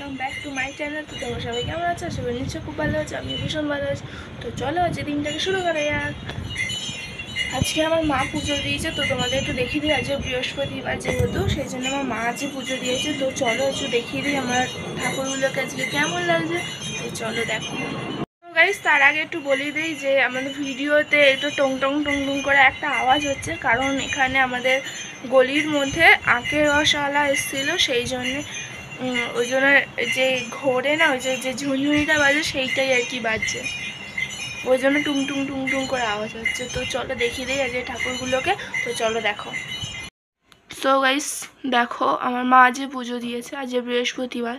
Welcome back to my channel তো তোমরা সবাই কেমন আছো? সবাই নিশ্চয় খুব ভালো আছে আমি ভীষণ ভালো আছি। তো চলো আজকে দিনটাকে শুরু করা যাক। আজকে আমার মা পুজো দিয়েছে, তো তোমাদের একটু দেখিয়ে দিই। আজকে বৃহস্পতিবার যেহেতু, সেই জন্য আমার মা আজকে পুজো দিয়েছে। তো চলো একটু দেখিয়ে দিই আমার ঠাকুরগুলোকে আজকে কেমন লাগছে। তো চলো দেখো। তার আগে একটু বলে দিই যে, আমাদের ভিডিওতে একটু টং টং টং টং করে একটা আওয়াজ হচ্ছে, কারণ এখানে আমাদের গলির মধ্যে আখের রসওয়ালা এসেছিল, সেই জন্যে ওই জন্য যে ঘোরে না, ওই যে যে ঝুনঝুনিটা বাজে সেইটাই আর কি বাজছে। ওই জন্য টুং টুং টুং টুং করে আওয়াজ হচ্ছে। তো চলো দেখিয়ে দিই আজকে ঠাকুরগুলোকে। তো চলো দেখো। সো গাইস দেখো, আমার মা আজকে পুজো দিয়েছে, আজকে বৃহস্পতিবার।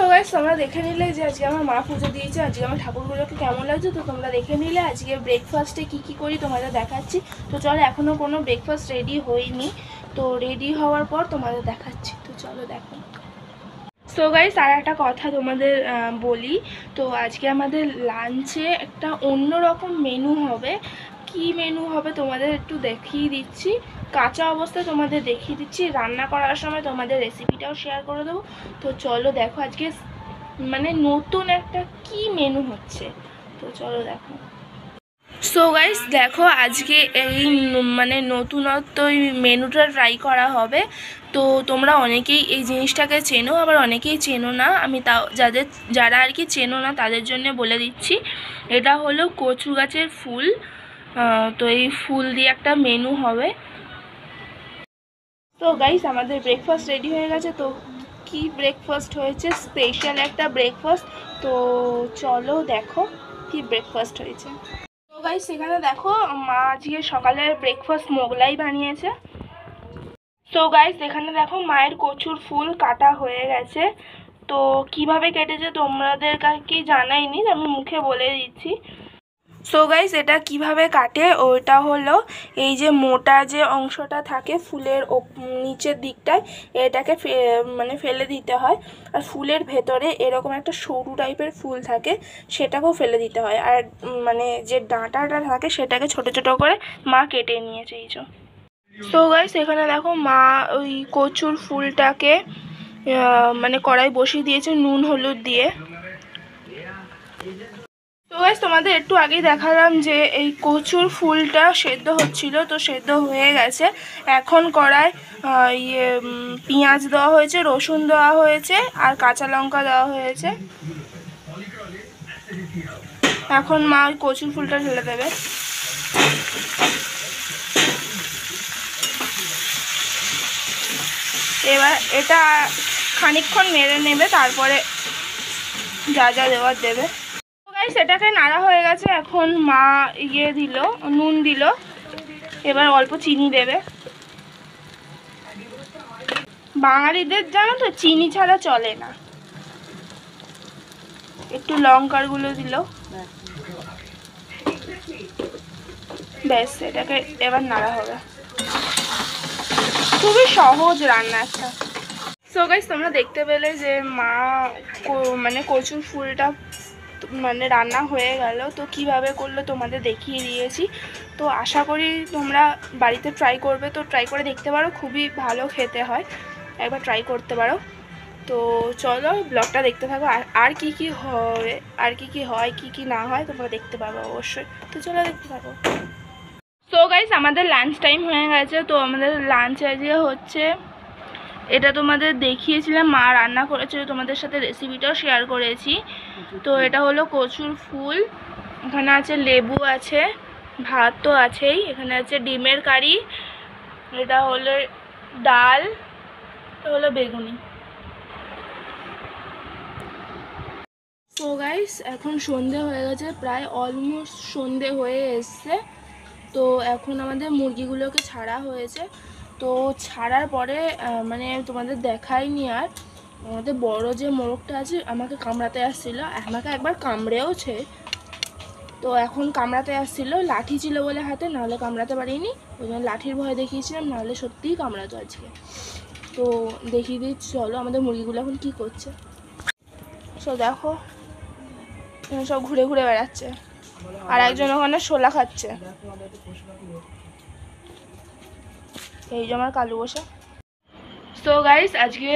সো গাইস তোমরা দেখে নিলে যে আজকে আমার মা পুজো দিয়েছে, আজকে আমার ঠাকুরগুলোকে কেমন লাগছে, তো তোমরা দেখে নিলে আজকে ব্রেকফাস্টে কি কি করি তোমাদের দেখাচ্ছি। তো চলো এখনও কোনো ব্রেকফাস্ট রেডি হয়নি, তো রেডি হওয়ার পর তোমাদের দেখাচ্ছি। তো চলো দেখো। সো গাইস আর একটা কথা তোমাদের বলি, তো আজকে আমাদের লাঞ্চে একটা অন্য রকম মেনু হবে। কি মেনু হবে তোমাদের একটু দেখিয়ে দিচ্ছি। কাঁচা অবস্থায় তোমাদের দেখিয়ে দিচ্ছি। রান্না করার সময় তোমাদের রেসিপিটাও শেয়ার করে দেবো। তো চলো দেখো আজকে মানে নতুন একটা কি মেনু হচ্ছে। তো চলো দেখো। সো গাইস দেখো আজকে এই মানে নতুনত্ব এই মেনুটা ট্রাই করা হবে। তো তোমরা অনেকেই এই জিনিসটাকে চেনো, আবার অনেকেই চেনো না। আমি তাও যাদের, যারা আর কি চেনো না, তাদের জন্য বলে দিচ্ছি। এটা হলো কচু গাছের ফুল। তো এই ফুল দিয়ে একটা মেনু হবে। তো গাইস আমাদের ব্রেকফাস্ট রেডি হয়ে গেছে। তো কি ব্রেকফাস্ট হয়েছে? স্পেশাল একটা ব্রেকফাস্ট তো চলো দেখো কি ব্রেকফাস্ট হয়েছে। তো গাইস এখানে দেখো, মা আজকে সকালের ব্রেকফাস্ট মোগলাই বানিয়েছে। তো গাইস এখানে দেখো মায়ের কচুর ফুল কাটা হয়ে গেছে। তো কীভাবে কেটেছে তোমাদের কি জানাইনি, আমি মুখে বলে দিচ্ছি। সো গাইস এটা কীভাবে কাটে? ওটা হলো এই যে মোটা যে অংশটা থাকে ফুলের নিচের দিকটায়, এটাকে মানে ফেলে দিতে হয়। আর ফুলের ভেতরে এরকম একটা সরু টাইপের ফুল থাকে, সেটাকেও ফেলে দিতে হয়। আর মানে যে ডাঁটাটা থাকে, সেটাকে ছোট ছোট করে মা কেটে নিয়েছে এই যে। সো গাইস এখানে দেখো মা ওই কচুর ফুলটাকে মানে কড়াই বসিয়ে দিয়েছে নুন, হলুদ দিয়ে। তো গাইস তোমাদের একটু আগেই দেখালাম যে এই কচুর ফুলটা সেদ্ধ হচ্ছিল, তো সেদ্ধ হয়ে গেছে। এখন কড়ায় ইয়ে পেঁয়াজ দেওয়া হয়েছে, রসুন দেওয়া হয়েছে, আর কাঁচা লঙ্কা দেওয়া হয়েছে। এখন মা ওই কচুর ফুলটা ঢেলে দেবে। এবার এটা খানিকক্ষণ মেরে নেবে, তারপরে যা যা দেওয়ার দেবে। গাইস এটাকে নাড়া হয়ে গেছে, এখন মা ইয়ে দিল, নুন দিল, এবার অল্প চিনি দেবে। বাঙালিদের জানো তো, চিনি ছাড়া চলে না। একটু লঙ্কারগুলো দিল। ব্যাস, এটাকে এবার নাড়া হবে। খুবই সহজ রান্না একটা। সো গাইস তোমরা দেখতে পেলে যে মা মানে কচুর ফুলটা মানে রান্না হয়ে গেল, তো কীভাবে করল তোমাদের দেখিয়ে দিয়েছি। তো আশা করি তোমরা বাড়িতে ট্রাই করবে, তো ট্রাই করে দেখতে পারো, খুবই ভালো খেতে হয়। একবার ট্রাই করতে পারো। তো চলো ব্লগটা দেখতে থাকো, আর কি কি হয়, আর কি কি হয়, কি কি না হয়, তোমরা দেখতে পাবো অবশ্যই। তো চলো দেখতে থাকো। সো গাইস আমাদের লাঞ্চ টাইম হয়ে গেছে, তো আমাদের লাঞ্চ আজকে হচ্ছে এটা তোমাদের দেখিয়েছিলাম, মা রান্না করেছিল, তোমাদের সাথে রেসিপিটাও শেয়ার করেছি। তো এটা হলো কচুর ফুল, এখানে আছে লেবু আছে, ভাত তো আছেই, এখানে আছে ডিমের কারি, এটা হলো ডাল, এটা হলো বেগুনি। তো গাইস এখন সন্ধে হয়ে গেছে, প্রায় অলমোস্ট সন্ধে হয়ে এসছে। তো এখন আমাদের মুরগিগুলোকে ছাড়া হয়েছে। তো ছাড়ার পরে মানে তোমাদের দেখাইনি আর। আমাদের বড় যে মোরগটা আছে, আমাকে কামড়াতে আসছিল। আমাকে একবার কামড়েওছে। তো এখন কামড়াতে আসছিল। লাঠি ছিল বলে হাতে, নাহলে কামড়াতে পারিনি। ওই জন্য লাঠির ভয় দেখিয়েছিলাম, নাহলে সত্যিই কামড়াতো আজকে। তো দেখিয়ে দিচ্ছি চলো আমাদের মুরগিগুলো এখন কি করছে। সো দেখো সব ঘুরে ঘুরে বেড়াচ্ছে। আর একজন ওখানে শোলা খাচ্ছে। এই যে আমার কালু বসে। সো গাইস আজকে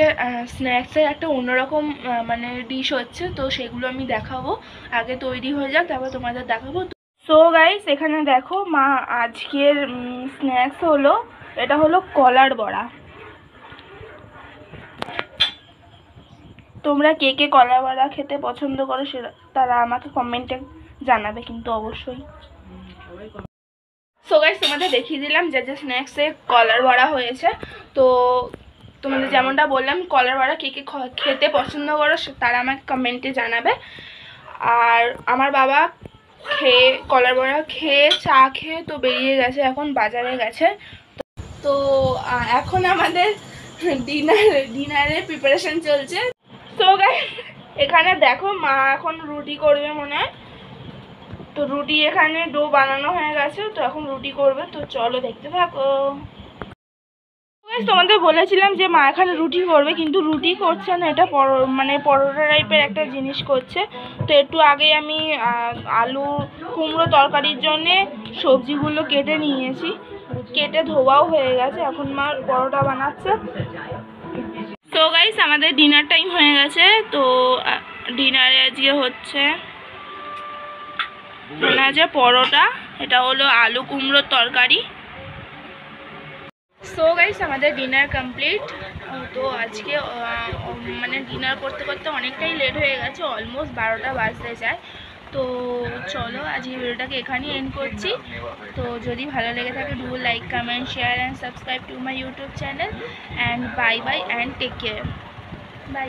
স্ন্যাক্সের একটা অন্যরকম মানে ডিশ হচ্ছে, তো সেগুলো আমি দেখাবো। আগে তৈরি হয়ে যাক, তারপর তোমাদের দেখাবো। সো গাইস এখানে দেখো, মা আজকের স্ন্যাক্স হলো, এটা হলো কলার বড়া। তোমরা কে কে কলার বড়া খেতে পছন্দ করো, সেটা তারা আমাকে কমেন্টে জানাবে কিন্তু অবশ্যই। সো গাইস তোমাদের দেখিয়ে দিলাম যে যে স্ন্যাক্সে কলার বড়া হয়েছে। তো তোমাদের যেমনটা বললাম, কলার বড়া কে কে খেতে পছন্দ করো তারা আমাকে কমেন্টে জানাবে। আর আমার বাবা খেয়ে, কলার বড়া খেয়ে, চা খেয়ে তো বেরিয়ে গেছে, এখন বাজারে গেছে। তো এখন আমাদের ডিনার ডিনারের প্রিপারেশন চলছে। তো গাইস এখানে দেখো মা এখন রুটি করবে মনে হয়। তো রুটি এখানে ডো বানানো হয়ে গেছে, তো এখন রুটি করবে। তো চলো দেখতে থাকো। তোমাদের বলেছিলাম যে মা এখানে রুটি করবে, কিন্তু রুটি করছে না। এটা পরো- মানে পরোটা টাইপের একটা জিনিস করছে। তো একটু আগে আমি আলু কুমড়ো তরকারির জন্যে সবজিগুলো কেটে নিয়েছি। কেটে ধোয়াও হয়ে গেছে। এখন মা পরোটা বানাচ্ছে। তো গাইস আমাদের ডিনার টাইম হয়ে গেছে। তো ডিনারে আজকে হচ্ছে মনে আছে পরোটা, এটা হলো আলু কুমড়োর তরকারি। সো গাইস আমাদের ডিনার কমপ্লিট তো আজকে মানে ডিনার করতে করতে অনেকটাই লেট হয়ে গেছে অলমোস্ট বারোটা বাজতে যায়। তো চলো, আজকে ভিডিওটাকে এখানেই এন্ড করছি। তো যদি ভালো লেগে থাকে do like comment share and subscribe to my YouTube channel and bye bye and take care bye